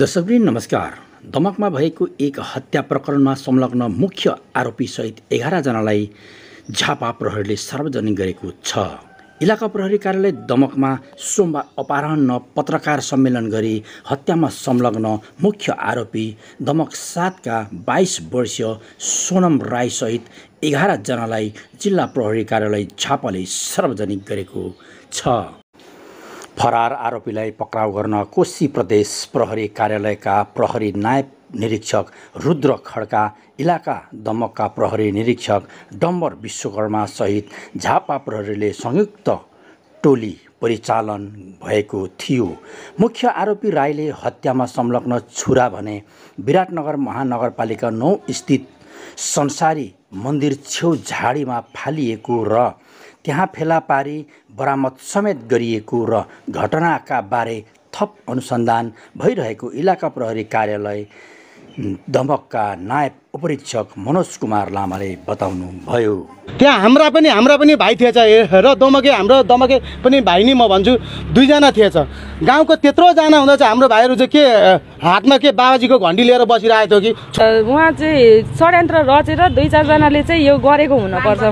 दर्शकवृन्द नमस्कार। दमकमा भएको एक हत्या प्रकरणमा संलग्न मुख्य आरोपीसहित एघारजनालाई झापा प्रहरीले सार्वजनिक गरेको छ। इलाका प्रहरी कार्यालय दमकमा सोमबार अपराह्न पत्रकार सम्मेलन गरी हत्यामा संलग्न मुख्य आरोपी दमक सातका बाइस वर्षीय सोनम राईसहित एघारजनालाई जिल्ला प्रहरी कार्यालय झापाले सार्वजनिक गरेको छ। फरार आरोपीलाई पक्राउ गर्न कोशी प्रदेश प्रहरी कार्यालयका प्रहरी नायब निरीक्षक रुद्र खड्का इलाका दमकका प्रहरी निरीक्षक डम्बर विश्वकर्मा सहित झापा प्रहरीले संयुक्त टोली परिचालन भएको थियो। मुख्य आरोपी राईले हत्यामा संलग्न छुरा भने विराटनगर महानगरपालिका नौ स्थित संसारी मन्दिर छेउ झाडीमा फालिएको र त्यहाँ फेला पारी बरामद समेत गरिएको र घटनाका बारे थप अनुसन्धान भइरहेको इलाका प्रहरी कार्यालय दमकका नायब उपरीक्षक मनोज कुमार लामाले बताउनु भयो त्यहाँ हाम्रा पनि हाम्रा पनि भाइ थिएछ र दमके हाम्रो दमके पनि भाइ नि म भन्छु दुईजना थिएछ। गाउँको त्यत्रोजना हुँदा चाहिँ हाम्रो भाइहरू चाहिँ के हातमा के बाबाजीको घन्टी लिएर बसिरहेको थियो कि? उहाँ चाहिँ षड्यन्त्र रचेर दुई चारजनाले चाहिँ यो गरेको हुनपर्छ।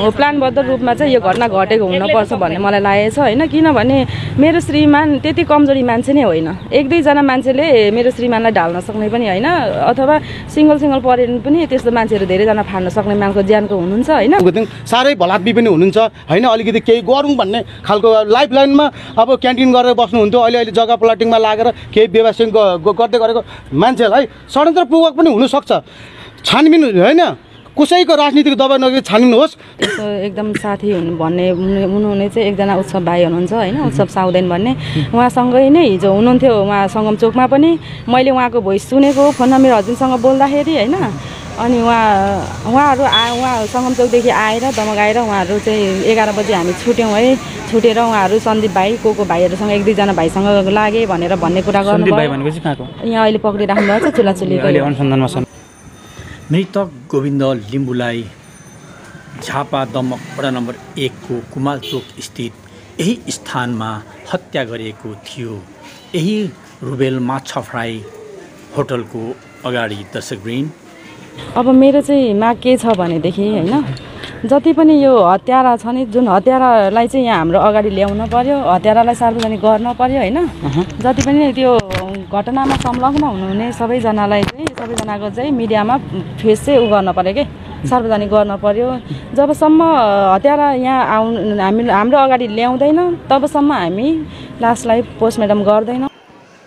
हो प्लानबद्ध रूपमा चाहिँ यो घटना घटेको हुनपर्छ भन्ने मलाई लागेको छ होइन? किनभने मेरो श्रीमान त्यति कमजोरी मान्छे नै होइन। एक दुईजना मान्छेले मेरो श्रीमानलाई ढाल्न सक्ने पनि होइन अथवा सिङ्गल सिङ्गल परे पनि त्यस्तो मान्छेहरू धेरैजना फाड्न सक्ने मान्छेको ज्यानको हुनुहुन्छ होइन? साह्रै भलात्मी पनि हुनुहुन्छ। होइन अलिकति केही गरौँ भन्ने खालको लाइफ लाइनमा अब क्यान्टिन गरेर बस्नुहुन्थ्यो। अहिले अहिले जग्गा प्लटिङमा लागेर केही व्यवसाय गर्दै गरेको मान्छेलाई षड्यन्त्रपूर्वक पनि हुनसक्छ। छानबिन होइन? कसैको राजनीतिक दबाई नगरी छानबिन होस् त्यस्तो एकदम साथी हुनु भन्ने हुनु- हुनुहुने चाहिँ एकजना उत्सव भाइ हुनुहुन्छ होइन? उत्सव साउदेन भन्ने। उहाँसँगै नै हिजो हुनुहुन्थ्यो उहाँ सङ्गम चोकमा पनि। मैले उहाँको भोइस सुनेको फोनमा मेरो हस्बेन्डसँग बोल्दाखेरि होइन? अनि उहाँ उहाँहरू आ उहाँ सङ्गम चौकदेखि आएर दमक आएर उहाँहरू चाहिँ एघार बजी हामी छुट्यौँ है। छुटेर उहाँहरू सन्दीप भाइ को को भाइहरूसँग एक दुईजना भाइसँग लागे भनेर भन्ने कुरा सन्दीप भाइ गर्नुभयो। भनेको चाहिँ कहाँको यहाँ अहिले पक्रिराख्नु भएको छ चुलाचुलीको अहिले अनुसन्धानमा छन्। मृतक गोविन्द लिम्बूलाई झापा दमक वडा नम्बर एकको कुमाल चोक स्थित यही स्थानमा हत्या गरिएको थियो। यही रुबेल माछा फ्राई होटलको अगाडि दर्शकवृन्द अब मेरो चाहिँ माग के छ भनेदेखि होइन? जति पनि यो हत्यारा छ नि जुन हत्यारालाई चाहिँ यहाँ हाम्रो अगाडि ल्याउन पर्यो हत्यारालाई सार्वजनिक गर्न पर्यो होइन? जति पनि त्यो घटनामा संलग्न हुनुहुने सबैजनालाई चाहिँ सबैजनाको चाहिँ मिडियामा फेस चाहिँ उ गर्न पर्यो कि? सार्वजनिक गर्न पर्यो। जबसम्म हत्यारा यहाँ आउनु हामी हाम्रो अगाडि ल्याउँदैन तबसम्म हामी लासलाई पोस्टमार्टम गर्दैनौँ।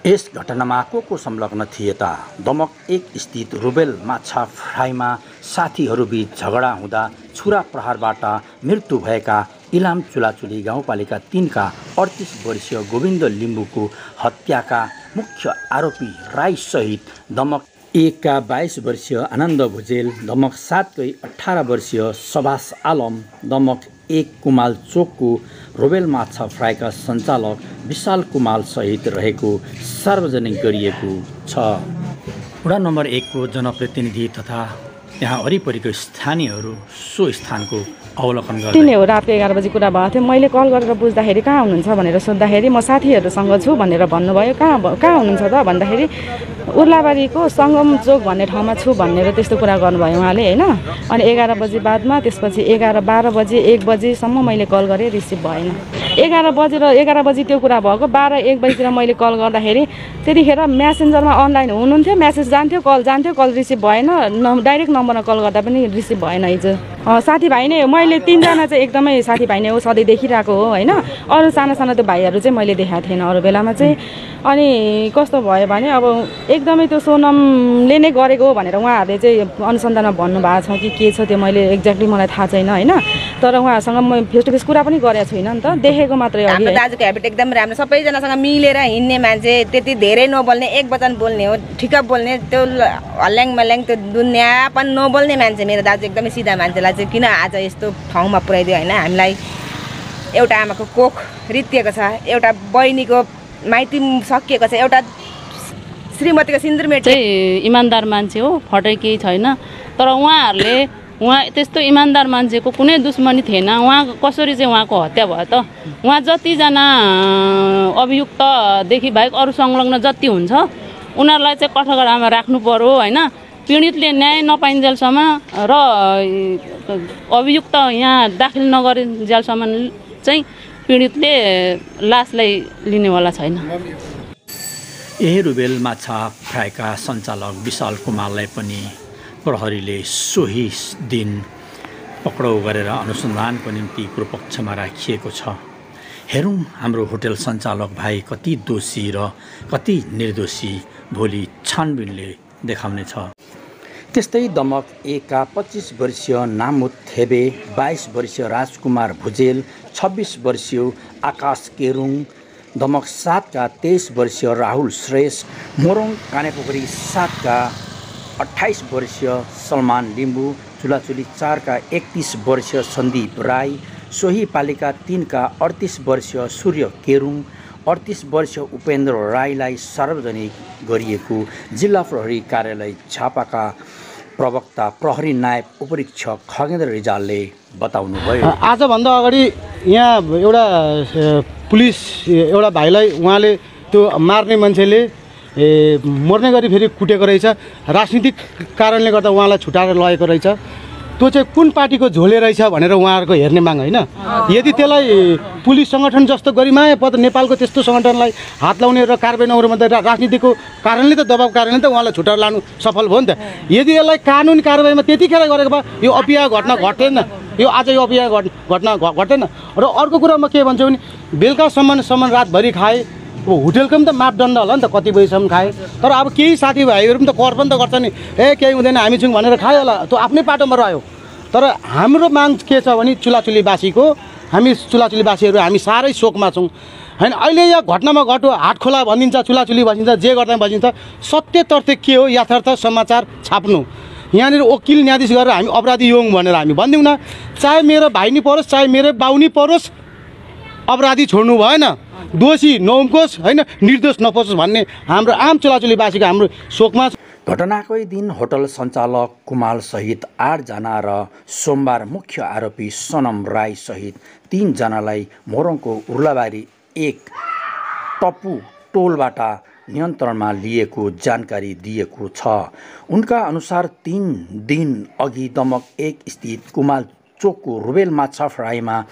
यस घटनामा को को संलग्न थिए त। दमक एक स्थित रुबेल माछा फ्राईमा साथीहरूबीच झगडा हुँदा छुरा प्रहारबाट मृत्यु भएका इलाम चुलाचुली गाउँपालिका तिनका अडतिस वर्षीय गोविन्द लिम्बूको हत्याका मुख्य आरोपी राईसहित दमक एकका बाइस वर्षीय आनन्द भुजेल दमक सातकै अठार वर्षीय सभाष आलम दमक एक कुमाल चोकको रोबेल माछा फ्राईका सञ्चालक विशाल कुमाल सहित रहेको सार्वजनिक गरिएको छ। वडा नम्बर एकको जनप्रतिनिधि तथा त्यहाँ वरिपरिको स्थानीयहरू सो स्थानको अवलोकन गर्दै हो राति एघार बजी कुरा भएको थियो। मैले कल गरेर बुझ्दाखेरि कहाँ हुनुहुन्छ भनेर सोद्धाखेरि म साथीहरूसँग छु भनेर भन्नुभयो। कहाँ कहाँ हुनुहुन्छ त भन्दाखेरि उर्लाबारीको सङ्गम चोक भन्ने ठाउँमा छु भनेर त्यस्तो कुरा गर्नुभयो उहाँले होइन? अनि एघार बजी बादमा त्यसपछि एघार बाह्र बजी एक बजीसम्म मैले कल गरेँ रिसिभ भएन। एघार बजेर एघार बजी त्यो कुरा भएको बाह्र एक बजीतिर मैले कल गर्दाखेरि त्यतिखेर म्यासेन्जरमा अनलाइन हुनुहुन्थ्यो म्यासेज जान्थ्यो कल जान्थ्यो कल रिसिभ भएन न डाइरेक्ट नम्बरमा कल गर्दा पनि रिसिभ भएन हिजो। साथीभाइ नै हो मैले तिनजना चाहिँ एकदमै साथीभाइ नै हो सधैँ देखिरहेको हो होइन? अरू सानो सानो त्यो भाइहरू चाहिँ मैले देखाएको थिएन अरू बेलामा चाहिँ। अनि कस्तो भयो भने अब एकदमै त्यो सोनमले नै गरेको भनेर उहाँहरूले चाहिँ अनुसन्धानमा भन्नुभएको छ कि के छ त्यो मैले एक्ज्याक्टली मलाई थाहा छैन होइन? तर उहाँसँग म फेस टु फेस कुरा पनि गरेको छुइनँ नि त। देखेको मात्रै हाम्रो दाजुको हेबिट एकदम राम्रो सबैजनासँग मिलेर हिँड्ने मान्छे त्यति धेरै नबोल्ने एक वचन बोल्ने हो ठिक बोल्ने त्यो हल्याङ मल्याङ त्यो दुनियाँ पनि नबोल्ने मान्छे मेरो दाजु एकदमै सिधा मान्छेलाई चाहिँ किन आज यस्तो ठाउँमा पुऱ्याइदियो होइन? हामीलाई एउटा आमाको कोख रित्तिएको छ एउटा बहिनीको माइती सकिएको छ एउटा श्रीमतीको सिन्दुर मेट चाहिँ इमान्दार मान्छे हो फटै केही छैन। तर उहाँहरूले उहाँ त्यस्तो इमान्दार मान्छेको कुनै दुश्मनी थिएन। उहाँ कसरी चाहिँ उहाँको हत्या भयो त? उहाँ जतिजना अभियुक्तदेखि बाहेक अरू संलग्न जति हुन्छ उनीहरूलाई चाहिँ कठघरामा राख्नु पर्यो होइन? पीडितले न्याय नपाइन्जेलसम्म र अभियुक्त यहाँ दाखिल नगरिन्जेलसम्म चाहिँ पीडितले लासलाई लिनेवाला छैन। यही रुबेल माछा फ्राईका सञ्चालक विशाल कुमारलाई पनि प्रहरीले सोही दिन पक्राउ गरेर अनुसन्धानको निम्ति पूर्वपक्षमा राखिएको छ। हेरौँ हाम्रो होटल सञ्चालक भाइ कति दोषी र कति निर्दोषी भोलि छानबिनले देखाउनेछ। त्यस्तै दमक एकका पच्चिस वर्षीय नामुद थेबे बाइस वर्षीय राजकुमार भुजेल छब्बिस वर्षीय आकाश केरुङ दमक सातका तेइस वर्षीय राहुल श्रेष्ठ मोरङ कानेपोखरी सातका अठाइस वर्षीय सलमान लिम्बू चुलाचुली चारका एकतिस वर्षीय सन्दीप राई सोही पालिका तिनका अडतिस वर्षीय सूर्य केरुङ अडतिस वर्षीय उपेन्द्र राईलाई सार्वजनिक गरिएको जिल्ला प्रहरी कार्यालय झापाका प्रवक्ता प्रहरी नायब उपरीक्षक खगेन्द्र रिजालले बताउनुभयो। आजभन्दा अगाडि यहाँ एउटा पुलिस एउटा भाइलाई उहाँले त्यो मार्ने मान्छेले ए, मर्ने गरी फेरि कुटेको रहेछ। राजनीतिक कारणले गर्दा उहाँलाई छुटाएर लगेको रहेछ। त्यो चाहिँ कुन पार्टीको झोले रहेछ भनेर उहाँहरूको हेर्ने माग होइन। यदि त्यसलाई पुलिस सङ्गठन जस्तो गरिमाए पद नेपालको त्यस्तो सङ्गठनलाई हात लाउने र कारबाही भन्दा रा- राजनीतिको कारणले त दबाव कारणले त उहाँलाई छुटाएर लानु सफल भयो नि त। यदि यसलाई कानुनी कारबाहीमा त्यतिखेर गरेको भए यो अपिया घटना घट्दैन। यो आज यो घट घटना घ- घटेन। र अर्को कुरा म के भन्छु भने बेलुकासम्म सम्म रातभरि खाएँ। अब होटेलको पनि त मापदण्ड होला नि त कति बजीसम्म खाएँ। तर अब केही साथीभाइहरू पनि त कर पनि त गर्छ नि ए केही हुँदैन हामी छौँ भनेर खायो होला। त्यो आफ्नै बाटोमा रह्यो। तर हाम्रो माग के छ भने चुलाचुलीवासीको हामी चुलाचुलीवासीहरू हामी साह्रै शोकमा छौँ। होइन अहिले यहाँ घटनामा घट्यो हाट खोला भनिन्छ चुलाचुली भनिन्छ जे गर्दा भनिन्छ। सत्य तथ्य के हो? यथार्थ समाचार छाप्नु। यहाँनिर वकिल न्यायाधीश गरेर हामी अपराधी यौँ भनेर हामी भनिदिउँ न। चाहे मेरो भाइ नि परोस् चाहे मेरो बाउ नि परोस् अपराधी छोड्नु भएन। दोषी नउम्कोस् होइन निर्दोष नपसोस् भन्ने हाम्रो आम चुलाचुलीवासीको हाम्रो शोकमा घटनाकै दिन होटल सञ्चालक कुमाल सहित आठजना र सोमबार मुख्य आरोपी सनम राई सहित तिनजनालाई मोरङको उर्लाबारी एक टप्पु टोलबाट नियन्त्रणमा लिएको जानकारी दिएको छ। उनका अनुसार तिन दिन अघि दमक एक स्थित कुमाल चोकको रुबेल माछा फ्राईमा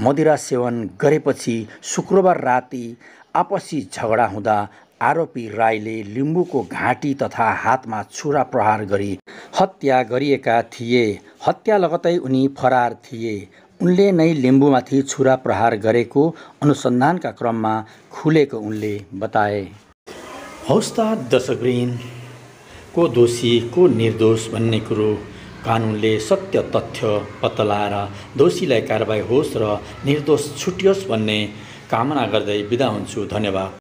मदिरा सेवन गरेपछि शुक्रबार राति आपसी झगडा हुँदा आरोपी राईले लिम्बूको घाँटी तथा हातमा छुरा प्रहार गरी हत्या गरिएका थिए। हत्या लगतै उनी फरार थिए। उनले नै लिम्बूमाथि छुरा प्रहार गरेको अनुसन्धानका क्रममा खुलेको उनले बताए। हौस् त को दोषी को निर्दोष भन्ने कुरो कानुनले सत्य तथ्य पत्ता दोषीलाई कारवाही होस् र निर्दोष छुटियोस् भन्ने कामना गर्दै बिदा हुन्छु। धन्यवाद।